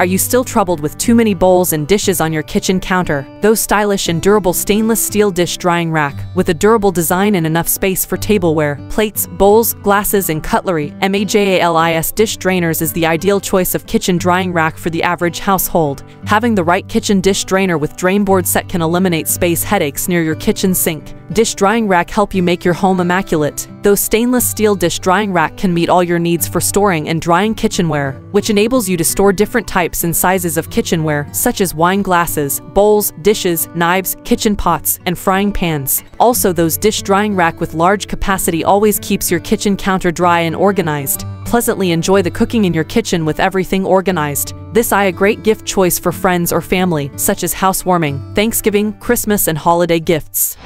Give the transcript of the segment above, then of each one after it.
Are you still troubled with too many bowls and dishes on your kitchen counter? Those stylish and durable stainless steel dish drying rack with a durable design and enough space for tableware, plates, bowls, glasses, and cutlery. MAJALIS Dish Drainers is the ideal choice of kitchen drying rack for the average household. Having the right kitchen dish drainer with drain board set can eliminate space headaches near your kitchen sink. Dish drying rack help you make your home immaculate. Those stainless steel dish drying rack can meet all your needs for storing and drying kitchenware, which enables you to store different types types and sizes of kitchenware, such as wine glasses, bowls, dishes, knives, kitchen pots, and frying pans. Also those dish drying rack with large capacity always keeps your kitchen counter dry and organized. Pleasantly enjoy the cooking in your kitchen with everything organized. This I a great gift choice for friends or family, such as housewarming, Thanksgiving, Christmas, and holiday gifts.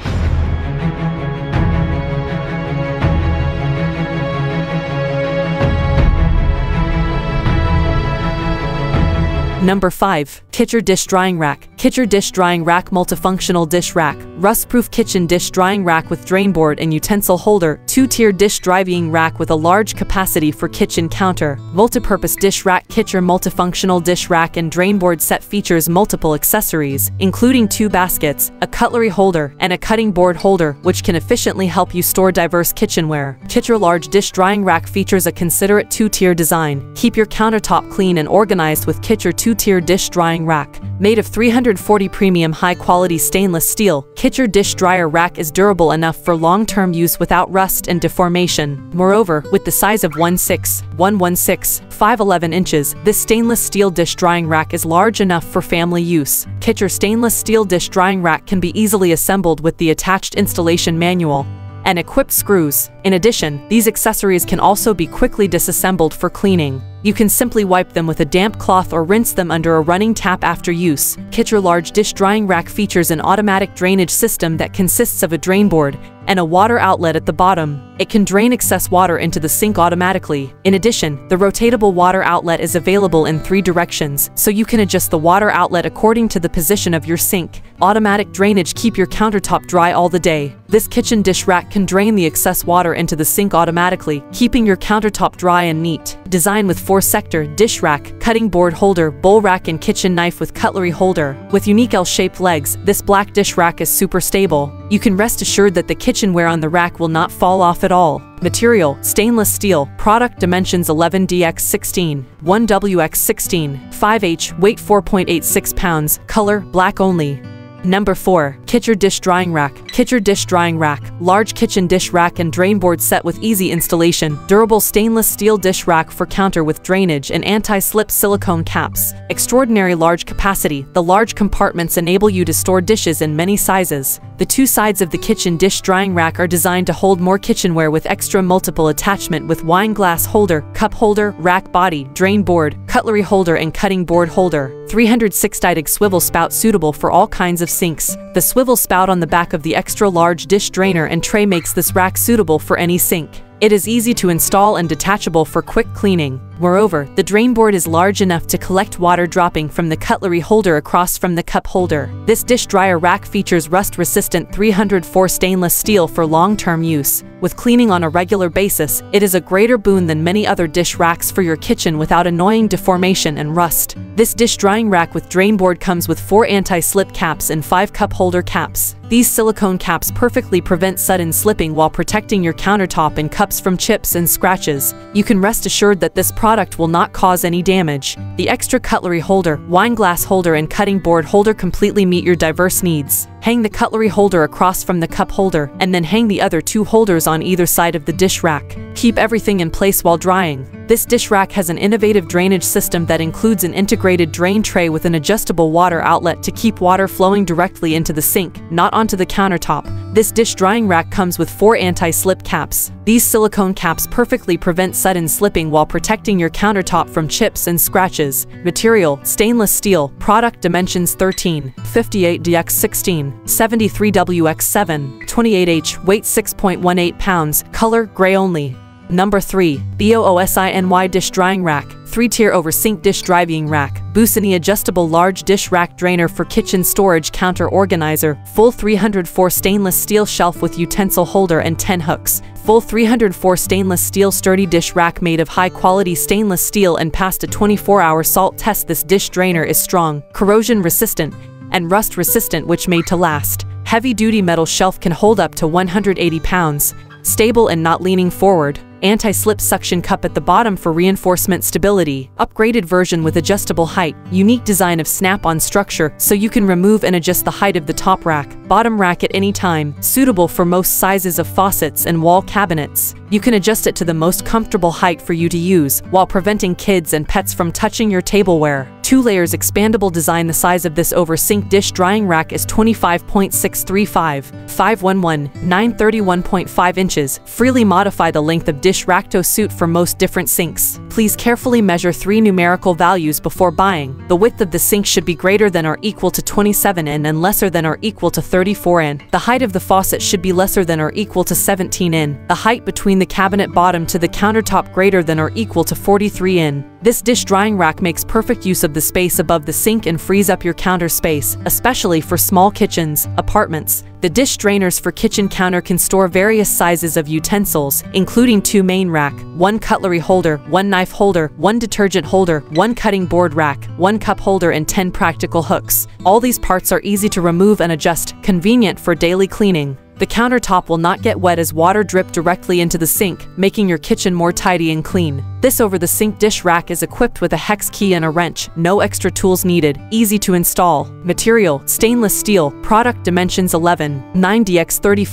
Number 5. Kitsure Dish Drying Rack. Kitsure Dish Drying Rack Multifunctional Dish Rack. Rust-proof kitchen dish drying rack with drain board and utensil holder. Two-tier dish drying rack with a large capacity for kitchen counter. Multipurpose dish rack Kitsure multifunctional dish rack and drain board set features multiple accessories, including two baskets, a cutlery holder, and a cutting board holder, which can efficiently help you store diverse kitchenware. Kitsure Large Dish Drying Rack features a considerate two-tier design. Keep your countertop clean and organized with Kitsure 2 two-tier dish drying rack. Made of 340 premium high-quality stainless steel, Kitsure dish dryer rack is durable enough for long-term use without rust and deformation. Moreover, with the size of 1.6, 116, 511 inches, this stainless steel dish drying rack is large enough for family use. Kitsure stainless steel dish drying rack can be easily assembled with the attached installation manual and equipped screws. In addition, these accessories can also be quickly disassembled for cleaning. You can simply wipe them with a damp cloth or rinse them under a running tap after use. Kitsure Large Dish Drying Rack features an automatic drainage system that consists of a drain board and a water outlet at the bottom. It can drain excess water into the sink automatically. In addition, the rotatable water outlet is available in three directions, so you can adjust the water outlet according to the position of your sink. Automatic drainage keep your countertop dry all the day. This kitchen dish rack can drain the excess water into the sink automatically, keeping your countertop dry and neat. Designed with four four-sector dish rack, cutting board holder, bowl rack and kitchen knife with cutlery holder. With unique L-shaped legs, this black dish rack is super stable. You can rest assured that the kitchenware on the rack will not fall off at all. Material, stainless steel, product dimensions 11DX16, 1WX16, 5H, weight 4.86 pounds, color, black only. Number 4. Kitsure Dish Drying Rack. Kitsure Dish Drying Rack. Large kitchen dish rack and drain board set with easy installation. Durable stainless steel dish rack for counter with drainage and anti-slip silicone caps. Extraordinary large capacity. The large compartments enable you to store dishes in many sizes. The two sides of the kitchen dish drying rack are designed to hold more kitchenware with extra multiple attachment with wine glass holder, cup holder, rack body, drain board, cutlery holder and cutting board holder. 306 swivel spout suitable for all kinds of sinks. The swivel spout on the back of the extra large dish drainer and tray makes this rack suitable for any sink. It is easy to install and detachable for quick cleaning. Moreover, the drain board is large enough to collect water dropping from the cutlery holder across from the cup holder. This dish dryer rack features rust-resistant 304 stainless steel for long-term use. With cleaning on a regular basis, it is a greater boon than many other dish racks for your kitchen without annoying deformation and rust. This dish drying rack with drain board comes with four anti-slip caps and five cup holder caps. These silicone caps perfectly prevent sudden slipping while protecting your countertop and cups from chips and scratches. You can rest assured that this product will not cause any damage. The extra cutlery holder, wine glass holder and cutting board holder completely meet your diverse needs. Hang the cutlery holder across from the cup holder, and then hang the other two holders on either side of the dish rack. Keep everything in place while drying. This dish rack has an innovative drainage system that includes an integrated drain tray with an adjustable water outlet to keep water flowing directly into the sink, not onto the countertop. This dish drying rack comes with four anti-slip caps. These silicone caps perfectly prevent sudden slipping while protecting your countertop from chips and scratches. Material, stainless steel, product dimensions 13, 58DX16, 73WX7, 28H, weight 6.18 pounds, color gray only. Number 3. BOOSINY Dish Drying Rack 3-tier over sink dish drying rack, BOOSINY adjustable large dish rack drainer for kitchen storage counter organizer, full 304 stainless steel shelf with utensil holder and 10 hooks, full 304 stainless steel sturdy dish rack made of high-quality stainless steel and passed a 24-hour salt test. This dish drainer is strong, corrosion-resistant, and rust-resistant which made to last. Heavy-duty metal shelf can hold up to 180 pounds, stable and not leaning forward anti-slip suction cup at the bottom for reinforcement stability, upgraded version with adjustable height, unique design of snap-on structure so you can remove and adjust the height of the top rack, bottom rack at any time, suitable for most sizes of faucets and wall cabinets. You can adjust it to the most comfortable height for you to use, while preventing kids and pets from touching your tableware. Two layers expandable design The size of this over sink dish drying rack is 25.635, 511, 931.5 inches. Freely modify the length of dish rack suit for most different sinks. Please carefully measure three numerical values before buying. The width of the sink should be greater than or equal to 27 in and lesser than or equal to 34 in. The height of the faucet should be lesser than or equal to 17 in. The height between the cabinet bottom to the countertop greater than or equal to 43 in. This dish drying rack makes perfect use of the space above the sink and frees up your counter space, especially for small kitchens, apartments. The dish drainers for kitchen counter can store various sizes of utensils, including two main rack, one cutlery holder, one knife holder, one detergent holder, one cutting board rack, one cup holder and 10 practical hooks. All these parts are easy to remove and adjust, convenient for daily cleaning. The countertop will not get wet as water drip directly into the sink, making your kitchen more tidy and clean. This over-the-sink dish rack is equipped with a hex key and a wrench, no extra tools needed, easy to install. Material, stainless steel, product dimensions 11, 9DX35,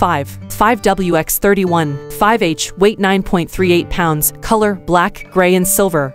5WX31, 5H, weight 9.38 pounds, color, black, gray and silver.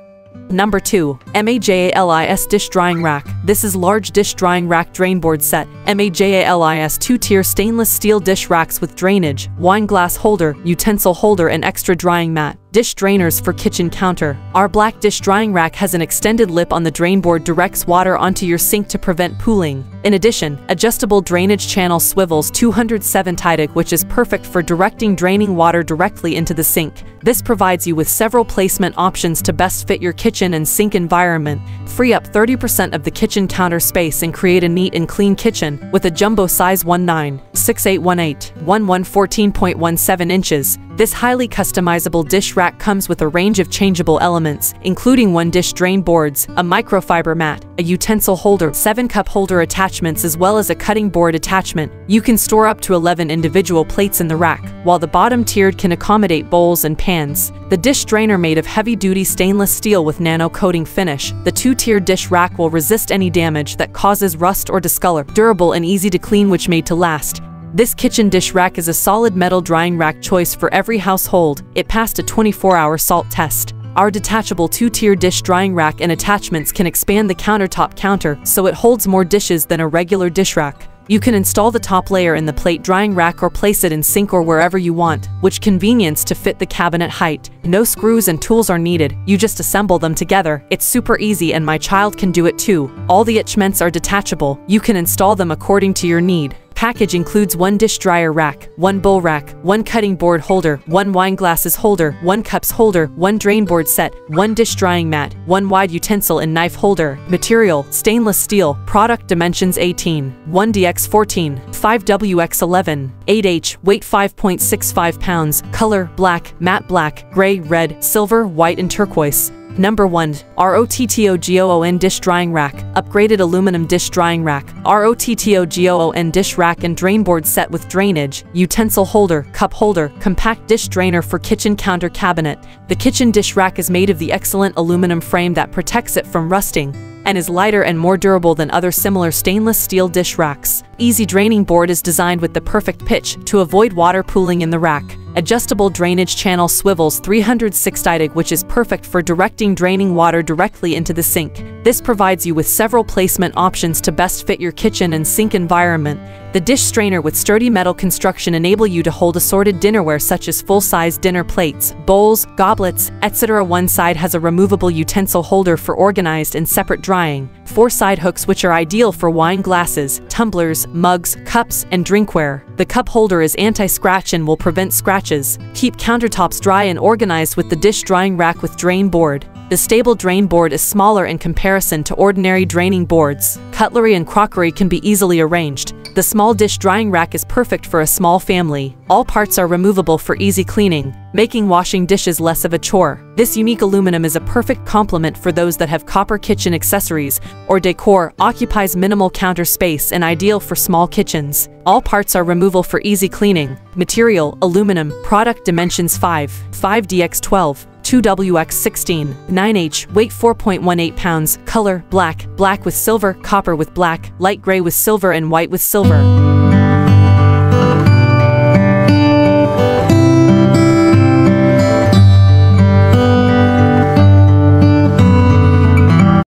Number 2. MAJALIS Dish Drying Rack. This is large dish drying rack drain board set. MAJALIS two-tier stainless steel dish racks with drainage, wine glass holder, utensil holder and extra drying mat dish drainers for kitchen counter. Our black dish drying rack has an extended lip on the drain board directs water onto your sink to prevent pooling. In addition, adjustable drainage channel swivels 207 Tydic which is perfect for directing draining water directly into the sink. This provides you with several placement options to best fit your kitchen and sink environment. Free up 30% of the kitchen counter space and create a neat and clean kitchen with a jumbo size 19, 6818, 1114.17 inches. This highly customizable dish rack comes with a range of changeable elements, including one dish drain boards, a microfiber mat, a utensil holder, 7 cup holder attachments as well as a cutting board attachment. You can store up to 11 individual plates in the rack, while the bottom tiered can accommodate bowls and pans. The dish drainer made of heavy-duty stainless steel with nano coating finish, the two-tiered dish rack will resist any damage that causes rust or discolor, durable and easy to clean which made to last. This kitchen dish rack is a solid metal drying rack choice for every household. It passed a 24-hour salt test. Our detachable two-tier dish drying rack and attachments can expand the countertop counter so it holds more dishes than a regular dish rack. You can install the top layer in the plate drying rack or place it in sink or wherever you want, which convenience to fit the cabinet height. No screws and tools are needed, you just assemble them together. It's super easy and my child can do it too. All the attachments are detachable, you can install them according to your need. Package includes one dish dryer rack, one bowl rack, one cutting board holder, one wine glasses holder, one cups holder, one drain board set, one dish drying mat, one wide utensil and knife holder. Material, stainless steel. Product dimensions 18, 1DX14, 5WX11, 8H, weight 5.65 pounds, color, black, matte black, gray, red, silver, white and turquoise. Number 1. ROTTOGOON Dish Drying Rack. Upgraded Aluminum Dish Drying Rack. ROTTOGOON Dish Rack and Drain Board Set with Drainage, Utensil Holder, Cup Holder, Compact Dish Drainer for Kitchen Counter Cabinet. The kitchen dish rack is made of the excellent aluminum frame that protects it from rusting and is lighter and more durable than other similar stainless steel dish racks. Easy Draining Board is designed with the perfect pitch to avoid water pooling in the rack adjustable drainage channel swivels 306 Dydig which is perfect for directing draining water directly into the sink. This provides you with several placement options to best fit your kitchen and sink environment. The dish strainer with sturdy metal construction enable you to hold assorted dinnerware such as full-size dinner plates, bowls, goblets, etc. One side has a removable utensil holder for organized and separate drying, four side hooks which are ideal for wine glasses, tumblers, mugs, cups, and drinkware. The cup holder is anti-scratch and will prevent scratches. Keep countertops dry and organized with the dish drying rack with drain board. The stable drain board is smaller in comparison to ordinary draining boards. Cutlery and crockery can be easily arranged. The small dish drying rack is perfect for a small family. All parts are removable for easy cleaning, making washing dishes less of a chore. This unique aluminum is a perfect complement for those that have copper kitchen accessories or decor, occupies minimal counter space and ideal for small kitchens. All parts are removable for easy cleaning. Material, aluminum, product dimensions 5, 5DX12, 2WX16, 9H, weight 4.18 pounds, color, black, black with silver, copper with black, light gray with silver and white with silver.